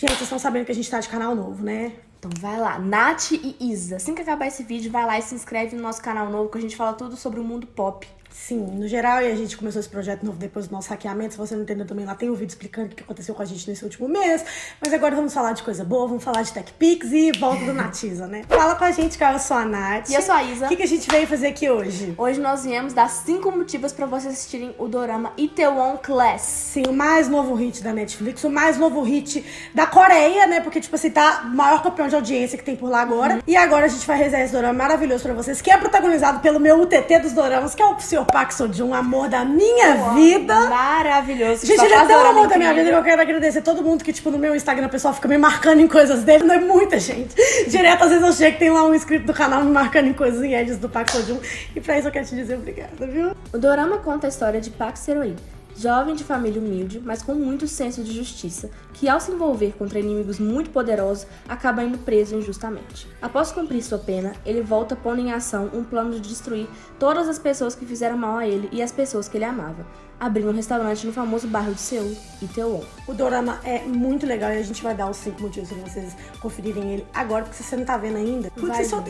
Gente, vocês estão sabendo que a gente tá de canal novo, né? Então vai lá, Nath e Isa. Assim que acabar esse vídeo, vai lá e se inscreve no nosso canal novo, que a gente fala tudo sobre o mundo pop. Sim, no geral, e a gente começou esse projeto novo depois do nosso hackeamento. Se você não entendeu também, lá tem um vídeo explicando o que aconteceu com a gente nesse último mês. Mas agora vamos falar de coisa boa, vamos falar de Tech Pix e volta do Natiza, né? Fala com a gente, que eu sou a Nath. E eu sou a Isa. O que, que a gente veio fazer aqui hoje? Hoje nós viemos dar cinco motivos pra vocês assistirem o dorama Itaewon Class. Sim, o mais novo hit da Netflix, o mais novo hit da Coreia, né? Porque, tipo assim, tá o maior campeão de audiência que tem por lá agora. Uhum. E agora a gente vai resenhar esse dorama maravilhoso pra vocês, que é protagonizado pelo meu UTT dos doramas, que é o Sr. Park Seo-joon, amor da minha vida. Maravilhoso. Gente, ele é tão amor da minha vida que eu quero agradecer todo mundo que, tipo, no meu Instagram, o pessoal fica me marcando em coisas dele. Não é muita gente. Direto, às vezes eu chego, tem lá um inscrito do canal me marcando em coisas em edits do Park Seo-joon. E pra isso eu quero te dizer obrigada, viu? O dorama conta a história de Park Seo-hee, jovem de família humilde, mas com muito senso de justiça, que ao se envolver contra inimigos muito poderosos, acaba indo preso injustamente. Após cumprir sua pena, ele volta pondo em ação um plano de destruir todas as pessoas que fizeram mal a ele e as pessoas que ele amava, abrindo um restaurante no famoso bairro de Seul, Itaewon. O dorama é muito legal e a gente vai dar os cinco motivos pra vocês conferirem ele agora, porque se você não tá vendo ainda, porque Vai você só.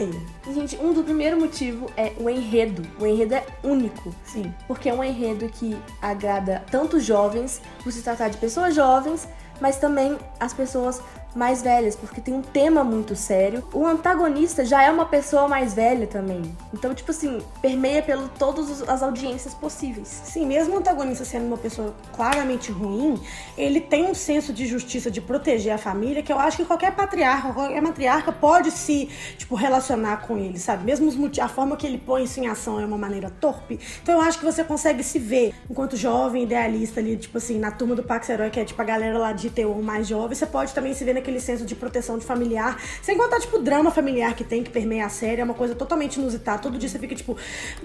E, Gente, um do primeiro motivo é o enredo. O enredo é único. Sim. Porque é um enredo que agrada tanto jovens, por se tratar de pessoas jovens, mas também as pessoas mais velhas, porque tem um tema muito sério. O antagonista já é uma pessoa mais velha também. Então, tipo assim, permeia pelo todas as audiências possíveis. Sim, mesmo o antagonista sendo uma pessoa claramente ruim, ele tem um senso de justiça de proteger a família que eu acho que qualquer patriarca, qualquer matriarca pode se, tipo, relacionar com ele, sabe? Mesmo a forma que ele põe isso em ação é uma maneira torpe. Então eu acho que você consegue se ver enquanto jovem, idealista ali, tipo assim, na turma do Pax Herói, que é tipo a galera lá de Itaewon mais jovem, você pode também se ver naquele senso de proteção de familiar, sem contar, tipo, o drama familiar que tem, que permeia a série, é uma coisa totalmente inusitada. Todo dia você fica, tipo,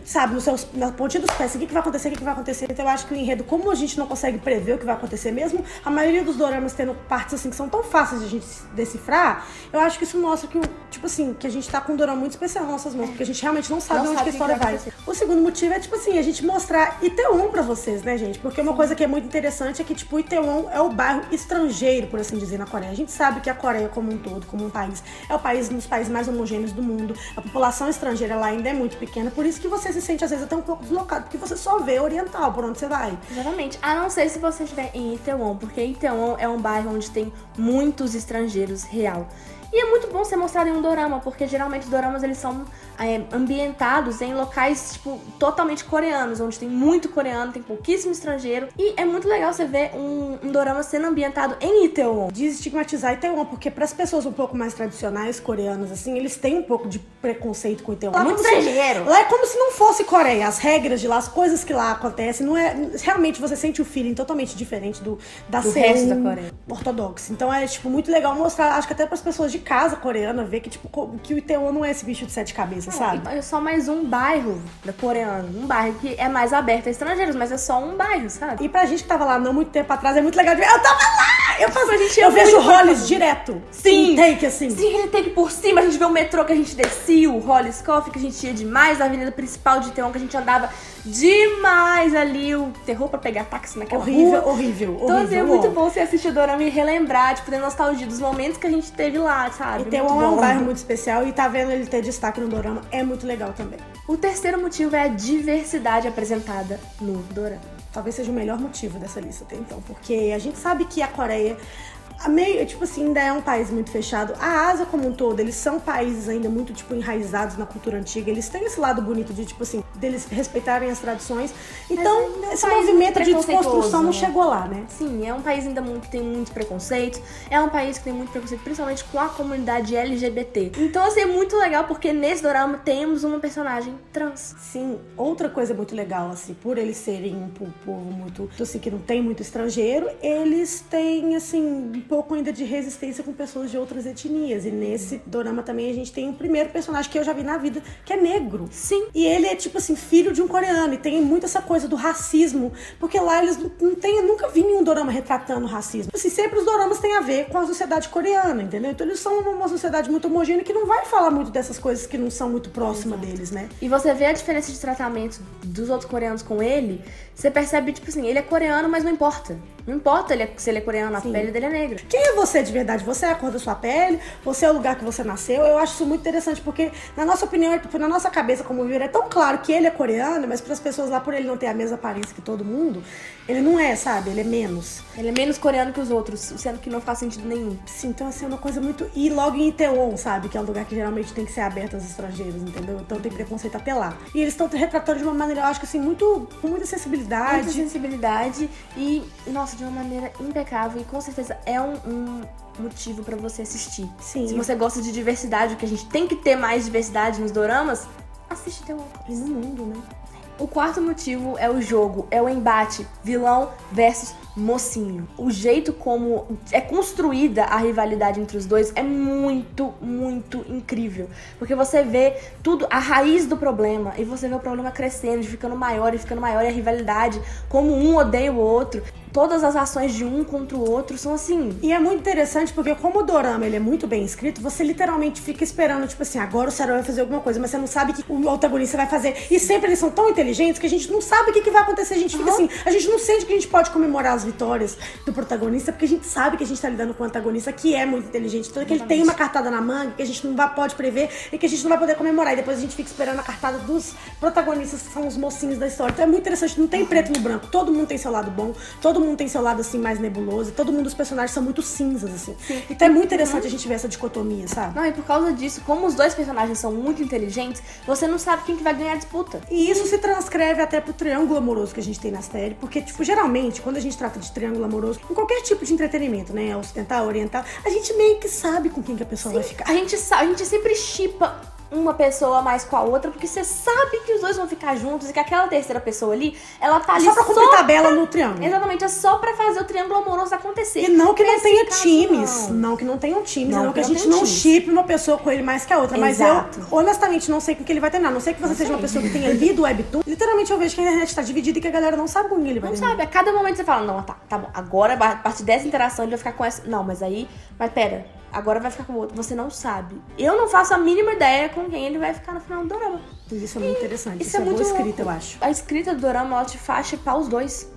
sabe, no seus, na pontinha dos pés, assim, o que, que vai acontecer, o que, que vai acontecer. Então eu acho que o enredo, como a gente não consegue prever o que vai acontecer mesmo, a maioria dos doramas tendo partes assim que são tão fáceis de a gente decifrar, eu acho que isso mostra que, tipo assim, que a gente tá com um dorama muito especial nas nossas mãos, porque a gente realmente não sabe Não onde sabe a história vai vai. O segundo motivo é, tipo assim, a gente mostrar Itaewon pra vocês, né, gente? Porque uma coisa que é muito interessante é que, tipo, Itaewon é o bairro estrangeiro, por assim dizer, na Coreia. A gente sabe que a Coreia como um todo, como um país, é o país um dos países mais homogêneos do mundo. A população estrangeira lá ainda é muito pequena, por isso que você se sente, às vezes, até um pouco deslocado, porque você só vê oriental por onde você vai. Exatamente. A não ser se você estiver em Itaewon, porque Itaewon é um bairro onde tem muitos estrangeiros real. E é muito bom ser mostrado em um dorama, porque geralmente os doramas eles são é, ambientados em locais, tipo, totalmente coreanos, onde tem muito coreano, tem pouquíssimo estrangeiro. E é muito legal você ver um, um dorama sendo ambientado em Itaewon. desestigmatizar Itaewon, porque para as pessoas um pouco mais tradicionais coreanas, assim, eles têm um pouco de preconceito com Itaewon. É muito estrangeiro. lá é como se não fosse Coreia. As regras de lá, as coisas que lá acontecem, não é. Realmente você sente o feeling totalmente diferente do da Do Seul resto da Coreia. ortodoxa. Então é, tipo, muito legal mostrar, acho que até para as pessoas de casa coreana, ver que, tipo, que o Itaewon não é esse bicho de sete cabeças, sabe? É só mais um bairro da coreano. Um bairro que é mais aberto a estrangeiros, mas é só um bairro, sabe? E pra gente que tava lá não muito tempo atrás, é muito legal de ver. Eu tava lá! Eu, faço, gente eu é vejo muito Hollis direto. Sim. Em take, assim. Sim, ele tem que ir por cima, a gente vê o metrô que a gente descia, o Hollis Coffee que a gente ia demais, a avenida principal de Itaewon que a gente andava demais ali, o terror pra pegar táxi naquela Horrível, rua. horrível, Então, assim, horrível. é muito bom você assistir o dorama e relembrar, tipo, ter nostalgia dos momentos que a gente teve lá, sabe? Itaewon Muito é um bairro muito especial e tá vendo ele ter destaque no dorama é muito legal também. O terceiro motivo é a diversidade apresentada no dorama. Talvez seja o melhor motivo dessa lista até então, porque a gente sabe que a Coreia a meio, tipo assim, ainda é um país muito fechado. A Ásia como um todo, eles são países ainda muito, tipo, enraizados na cultura antiga. Eles têm esse lado bonito de, tipo assim, deles respeitarem as tradições. Então, é um esse movimento muito de desconstrução não né? chegou lá, né? Sim, é um país ainda muito, que tem muitos preconceitos. É um país que tem muito preconceito, principalmente com a comunidade LGBT. Então, assim, é muito legal porque nesse dorama temos uma personagem trans. Sim, outra coisa muito legal, assim, por eles serem um po- povo muito, assim, que não tem muito estrangeiro, eles têm, assim, um pouco ainda de resistência com pessoas de outras etnias. E nesse dorama também a gente tem o primeiro personagem que eu já vi na vida, que é negro. Sim. E ele é, tipo assim, filho de um coreano. E tem muito essa coisa do racismo. Porque lá eles não, tem, nunca vi nenhum dorama retratando racismo. Assim, sempre os doramas têm a ver com a sociedade coreana, entendeu? Então eles são uma, uma sociedade muito homogênea que não vai falar muito dessas coisas que não são muito próximas deles, né? E você vê a diferença de tratamento dos outros coreanos com ele, você percebe, tipo assim, ele é coreano, mas não importa. Não importa ele é- se ele é coreano, a pele dele é negra. Quem é você de verdade? Você é a cor da sua pele? Você é o lugar que você nasceu? Eu acho isso muito interessante, porque, na nossa opinião, na nossa cabeça como vira, é tão claro que ele é coreano, mas para as pessoas lá, por ele não ter a mesma aparência que todo mundo, ele não é, sabe? Ele é menos. Ele é menos coreano que os outros, sendo que não faz sentido nenhum. Sim, então assim, é uma coisa muito. E logo em Itaewon, sabe? Que é um lugar que geralmente tem que ser aberto aos estrangeiros, entendeu? Então tem preconceito lá. E eles estão retratando de uma maneira, eu acho que assim, muito. com muita sensibilidade. Muita sensibilidade e, nossa, de uma maneira impecável. E com certeza é um, um motivo pra você assistir. Sim. Se você gosta de diversidade, que a gente tem que ter mais diversidade nos doramas, assiste Itaewon E no mundo, né? O quarto motivo é o jogo, é o embate vilão versus mocinho. O jeito como é construída a rivalidade entre os dois é muito, muito incrível. Porque você vê tudo, a raiz do problema, e você vê o problema crescendo, ficando maior e ficando maior, e a rivalidade, como um odeia o outro. Todas as ações de um contra o outro são assim. E é muito interessante porque como o dorama ele é muito bem escrito, você literalmente fica esperando, tipo assim, agora o Sarah vai fazer alguma coisa, mas você não sabe o que o antagonista vai fazer. E sempre eles são tão inteligentes que a gente não sabe o que, que vai acontecer. A gente fica Uhum. assim, a gente não sente que a gente pode comemorar as vitórias do protagonista, porque a gente sabe que a gente tá lidando com um antagonista que é muito inteligente. Então que ele tem uma cartada na manga que a gente não vai, pode prever e que a gente não vai poder comemorar. E depois a gente fica esperando a cartada dos protagonistas, que são os mocinhos da história. Então é muito interessante, não tem preto no branco. Todo mundo tem seu lado bom, todo mundo tem seu lado assim mais nebuloso, e todo mundo, os personagens são muito cinzas, assim. Então é muito interessante a gente ver essa dicotomia, sabe? Não, e por causa disso, como os dois personagens são muito inteligentes, você não sabe quem que vai ganhar a disputa. E isso se transcreve até pro triângulo amoroso que a gente tem na série, porque, tipo, geralmente, quando a gente trata de triângulo amoroso, em qualquer tipo de entretenimento, né, ocidental, oriental, a gente meio que sabe com quem que a pessoa vai ficar. A gente, sa- a gente sempre chipa uma pessoa mais com a outra, porque você sabe que os dois vão ficar juntos e que aquela terceira pessoa ali, ela tá ali Só pra cumprir tabela no triângulo. Exatamente, é só pra fazer o triângulo amoroso acontecer. E não que não tenha caso, times. não. Não. que não tenham times. Não Não, que a que não gente não chipe uma pessoa com ele mais que a outra. Mas Exato. eu, honestamente, não sei com que ele vai terminar. A não sei que você seja uma pessoa que tenha lido o Webtoon. Literalmente, eu vejo que a internet tá dividida e que a galera não sabe com quem ele vai Não terminar. sabe, a cada momento você fala, não, tá, tá bom, agora, a partir dessa interação, ele vai ficar com essa. Não, mas aí, mas pera, agora vai ficar com o outro. Você não sabe. Eu não faço a mínima ideia com quem ele vai ficar no final do dorama. Isso é muito interessante. Isso, Isso, é, é, muito boa escrita, eu acho. A escrita do dorama, ela te faz chipar os dois.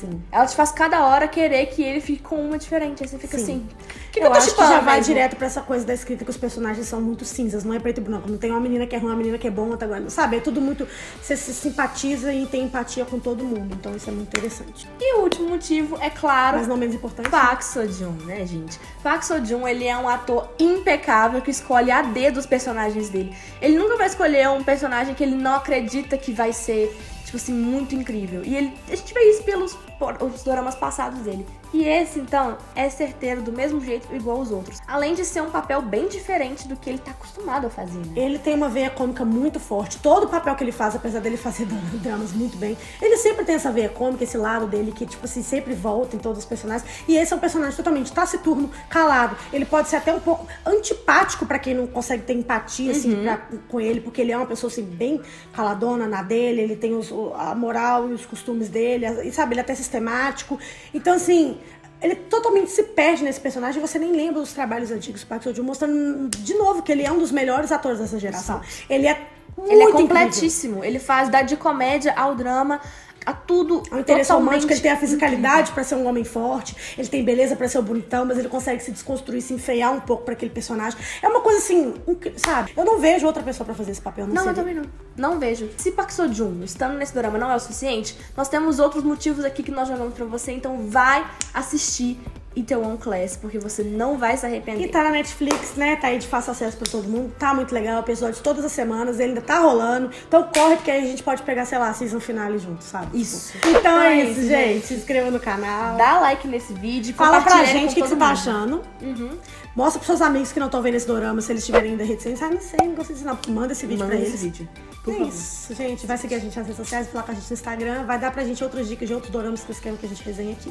Sim. Ela te faz cada hora querer que ele fique com uma diferente. Aí você fica Sim. assim. Que, eu eu acho que já vai mesmo? direto pra essa coisa da escrita que os personagens são muito cinzas, não é preto e branco. Não tem uma menina que é ruim, uma menina que é boa, outra agora. Sabe? É tudo muito. Você se simpatiza e tem empatia com todo mundo. Então isso é muito interessante. E o último motivo, é claro, Mas não menos importante. Park Seo-joon, né, gente? Park Seo-joon, ele é um ator impecável que escolhe a dedo os personagens dele. Ele nunca vai escolher um personagem que ele não acredita que vai ser, tipo assim, muito incrível. E ele, a gente vê isso pelos os doramas passados dele. E esse, então, é certeiro do mesmo jeito, igual os outros. Além de ser um papel bem diferente do que ele tá acostumado a fazer, né? Ele tem uma veia cômica muito forte. Todo o papel que ele faz, apesar dele fazer dramas muito bem, ele sempre tem essa veia cômica, esse lado dele que, tipo assim, sempre volta em todos os personagens. E esse é um personagem totalmente taciturno, calado. Ele pode ser até um pouco antipático pra quem não consegue ter empatia, assim, pra- com ele, porque ele é uma pessoa, assim, bem caladona na dele. Ele tem os- a moral e os costumes dele, e sabe, ele é até sistemático. Então, assim. Ele totalmente se perde nesse personagem e você nem lembra dos trabalhos antigos do Park Seo-joon, mostrando de novo que ele é um dos melhores atores dessa geração. Ele é muito Ele é incrível. completíssimo. Ele faz da de comédia ao drama, a tudo. O interesse totalmente romântico, ele tem a fisicalidade pra ser um homem forte, ele tem beleza pra ser o bonitão, mas ele consegue se desconstruir, se enfeiar um pouco pra aquele personagem. É uma coisa assim, sabe? Eu não vejo outra pessoa pra fazer esse papel, não, Não, sei. eu também não. Não vejo. Se Park Seo-joon estando nesse drama não é o suficiente, nós temos outros motivos aqui que nós jogamos pra você, então vai assistir Itaewon Class, porque você não vai se arrepender. E tá na Netflix, né? Tá aí de fácil acesso pra todo mundo. Tá muito legal, episódios todas as semanas, ele ainda tá rolando. Então corre, porque aí a gente pode pegar, sei lá, season finale junto, sabe? Isso. Tipo, Então é Então isso, gente. Se inscreva no canal. Dá like nesse vídeo, Fala pra gente o que, que você tá achando. Uhum. Mostra pros seus amigos que não estão vendo esse dorama, se eles tiverem ainda reticência. Ah, não sei, não gostei disso não. Manda esse vídeo Manda pra esse eles. vídeo. Por é favor. isso, gente. Vai seguir a gente nas redes sociais, falar com a gente no Instagram. Vai dar pra gente outras dicas de outros doramas que vocês querem que a gente resenhe aqui.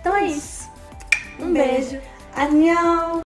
Então é isso. Um beijo. beijo.